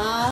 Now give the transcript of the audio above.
아.